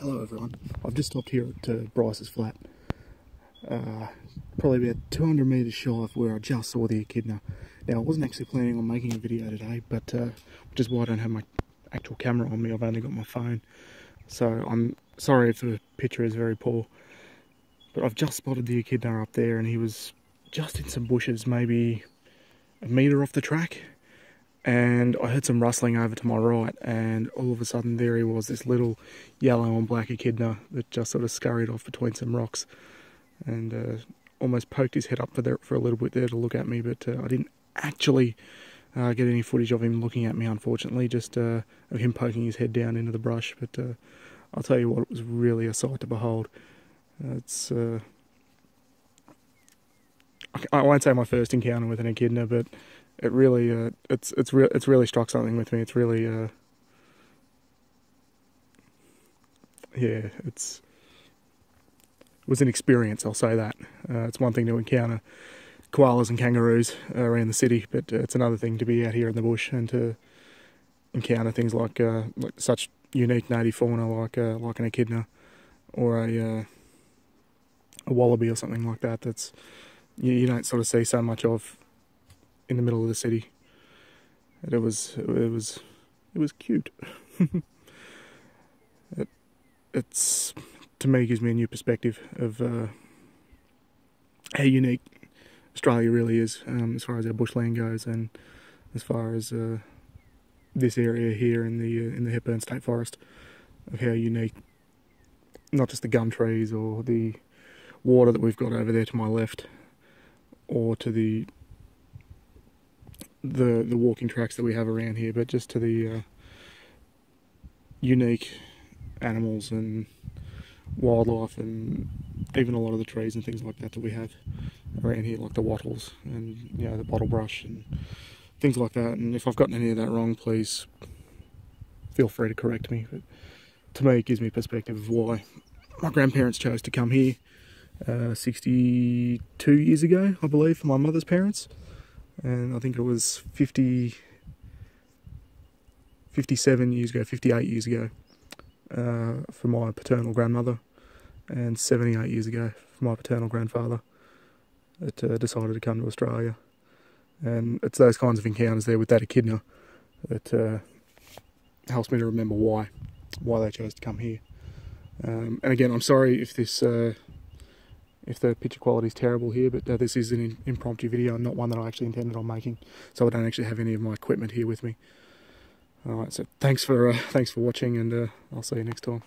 Hello everyone. I've just stopped here at uh, Bryce's flat. Uh, probably about 200 metres shy of where I just saw the echidna. Now I wasn't actually planning on making a video today, but uh, which is why I don't have my actual camera on me. I've only got my phone. So I'm sorry if the picture is very poor. But I've just spotted the echidna up there and he was just in some bushes, maybe a metre off the track and I heard some rustling over to my right, and all of a sudden there he was, this little yellow and black echidna that just sort of scurried off between some rocks, and uh, almost poked his head up for, there, for a little bit there to look at me, but uh, I didn't actually uh, get any footage of him looking at me, unfortunately, just uh, of him poking his head down into the brush, but uh, I'll tell you what, it was really a sight to behold. it's... Uh, I won't say my first encounter with an echidna, but it really uh, it's it's real it's really struck something with me. It's really uh, yeah, it's it was an experience. I'll say that. Uh, it's one thing to encounter koalas and kangaroos around the city, but uh, it's another thing to be out here in the bush and to encounter things like, uh, like such unique native fauna like uh, like an echidna or a a wallaby or something like that. That's you, you don't sort of see so much of in the middle of the city. And it was it was it was cute. it it's to me gives me a new perspective of uh, how unique Australia really is um, as far as our bushland goes, and as far as uh, this area here in the uh, in the Hepburn State Forest, of how unique not just the gum trees or the water that we've got over there to my left, or to the the the walking tracks that we have around here, but just to the uh, unique animals and wildlife and even a lot of the trees and things like that that we have around here, like the wattles and you know the bottlebrush and things like that. And if I've gotten any of that wrong, please feel free to correct me. But to me, it gives me perspective of why my grandparents chose to come here uh, 62 years ago, I believe, for my mother's parents and I think it was 50, 57 years ago, 58 years ago uh, for my paternal grandmother, and 78 years ago for my paternal grandfather that uh, decided to come to Australia. And it's those kinds of encounters there with that echidna that uh, helps me to remember why, why they chose to come here. Um, and again, I'm sorry if this uh, if the picture quality is terrible here, but uh, this is an impromptu video and not one that I actually intended on making, so I don't actually have any of my equipment here with me. Alright, so thanks for uh, thanks for watching, and uh, I'll see you next time.